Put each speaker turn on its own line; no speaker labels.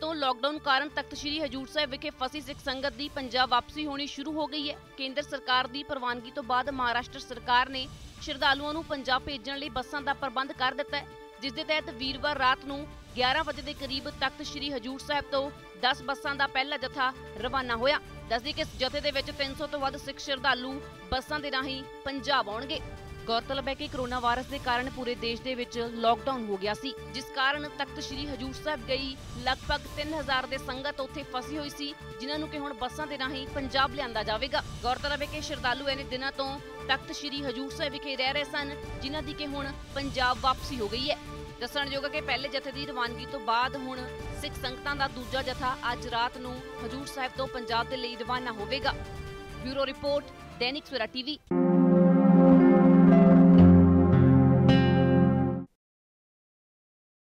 ਤੋਂ ਲਾਕਡਾਊਨ ਕਾਰਨ ਤਖਤ ਸ੍ਰੀ ਹਜੂਰ ਸਾਹਿਬ ਵਿਖੇ ਫਸੀ ਸਿੱਖ ਸੰਗਤ ਦੀ ਪੰਜਾਬ ਵਾਪਸੀ ਹੋਣੀ ਸ਼ੁਰੂ ਹੋ ਗਈ ਹੈ। ਕੇਂਦਰ ਸਰਕਾਰ ਦੀ ਪ੍ਰਵਾਨਗੀ ਤੋਂ ਬਾਅਦ ਮਹਾਰਾਸ਼ਟਰ ਸਰਕਾਰ ਨੇ ਸ਼ਰਧਾਲੂਆਂ ਨੂੰ ਪੰਜਾਬ ਭੇਜਣ ਲਈ ਬੱਸਾਂ ਦਾ ਪ੍ਰਬੰਧ ਕਰ ਦਿੱਤਾ ਹੈ, ਜਿਸ ਦੇ ਤਹਿਤ ਵੀਰਵਾਰ ਰਾਤ ਨੂੰ 11 ਵਜੇ ਦੇ ਕਰੀਬ ਤਖਤ ਸ੍ਰੀ ਹਜੂਰ ਸਾਹਿਬ ਤੋਂ 10 ਬੱਸਾਂ ਦਾ ਪਹਿਲਾ ਜਥਾ ਰਵਾਨਾ ਹੋਇਆ। ਦੱਸਦੀ ਕਿ ਇਸ ਜਥੇ ਦੇ ਵਿੱਚ 300 ਤੋਂ ਵੱਧ ਸਿੱਖ ਸ਼ਰਧਾਲੂ ਬੱਸਾਂ ਦੇ ਰਾਹੀਂ ਪੰਜਾਬ ਆਉਣਗੇ। ਗੌਰਤਲਬ ਹੈ ਕਿ ਕਰੋਨਾ ਵਾਇਰਸ ਦੇ ਕਾਰਨ ਪੂਰੇ ਦੇਸ਼ ਦੇ ਵਿੱਚ ਲਾਕਡਾਊਨ ਹੋ ਗਿਆ ਸੀ, ਜਿਸ ਕਾਰਨ ਤਖਤ ਸ੍ਰੀ ਹਜੂਰ ਸਾਹਿਬ ਗਈ, ਲਗਭਗ 3000 ਦੇ ਸੰਗਤ ਉੱਥੇ ਫਸੀ ਹੋਈ ਸੀ, ਜਿਨ੍ਹਾਂ ਨੂੰ ਕਿ ਹੁਣ ਬੱਸਾਂ ਦੇ ਰਾਹੀਂ ਪੰਜਾਬ ਲਿਆਂਦਾ ਜਾਵੇਗਾ। ਗੌਰਤਲਬ ਹੈ ਕਿ ਸ਼ਰਧਾਲੂ ਇਹਨੇ ਦਿਨਾਂ ਤੋਂ ਤਖਤ ਸ੍ਰੀ ਹਜੂਰ ਸਾਹਿਬ ਵਿਖੇ ਰਹਿ ਰਹੇ ਸਨ, ਜਿਨ੍ਹਾਂ ਦੀ ਕਿ ਹੁਣ ਪੰਜਾਬ ਵਾਪਸੀ ਹੋ ਗਈ ਹੈ। ਦੱਸਣਯੋਗ ਹੈ ਕਿ ਪਹਿਲੇ ਜਥੇ ਦੀ ਰਵਾਨਗੀ ਤੋਂ ਬਾਅਦ ਹੁਣ ਸਿੱਖ ਸੰਗਤਾਂ ਦਾ ਦੂਜਾ ਜਥਾ ਅੱਜ ਰਾਤ ਨੂੰ ਹਜੂਰ ਸਾਹਿਬ ਤੋਂ ਪੰਜਾਬ ਦੇ ਲਈ ਰਵਾਨਾ ਹੋਵੇਗਾ। Bureau report, Dainik Savera TV.